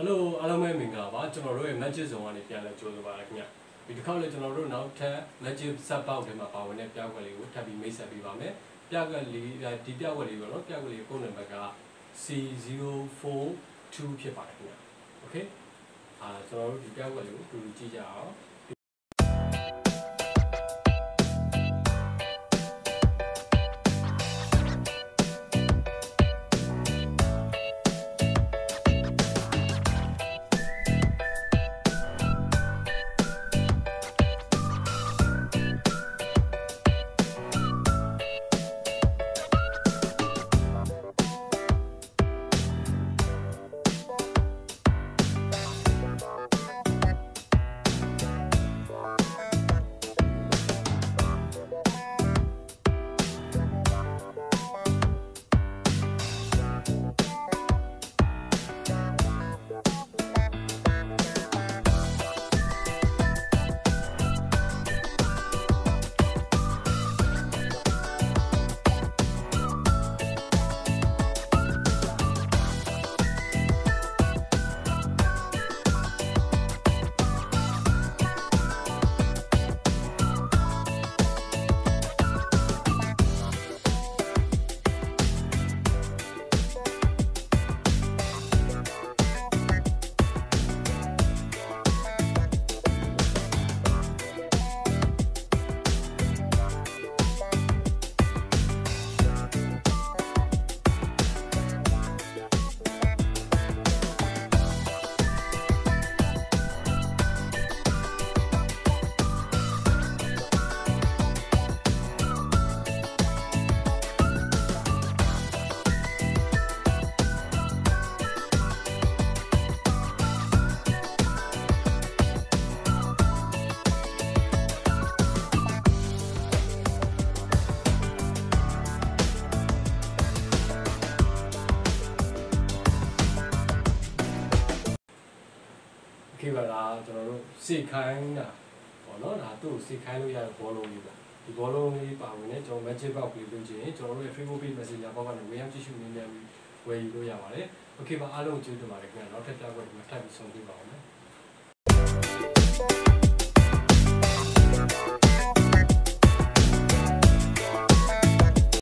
Hello အားလုံးပဲမင်္ဂလာပါကျွန်တော်တို့ရဲ့ Magic Zone ကနေပြန်လဲကြိုးစားပါရခင်ဗျဒီတစ်ခေါက်လည်းကျွန်တော်တို့နောက်ထပ် Magic Set Box ထဲမှာပါဝင်တဲ့ပြကွက်လေးကိုထပ်ပြီးမိတ်ဆက်ပေးပါမယ်ပြကွက်လေးဒီပြကွက်လေးပေါ့နော်ပြကွက်လေးပုံနံပါတ်က C042 ဖြစ်ပါတယ်ခင်ဗျ Okay အာကျွန်တော်တို့ဒီပြကွက်လေးကိုတူတူကြည့်ကြအောင် ခေပါလားကျွန်တော်တို့စေခိုင်းတာပေါ့နော်ဒါသူ့ကိုစေခိုင်းလို့ရတဲ့ဘောလုံးလေးပါဒီဘောလုံးလေးပါဝင်နေကျွန်တော် magic box လေးလုပ်ချင်ရင်ကျွန်တော်တို့ရဲ့ Facebook page messenger box ကနေဝေယံကြည့်ရှုနေမြန်ပြီးဝယ်ယူလို့ရပါတယ်โอเคပါအားလုံးကျေးဇူးတင်ပါတယ်ခင်ဗျာနောက်ထပ်ပြကွက်ဒီမှာထပ်ပြီးဆုံးပြပါအောင်နော်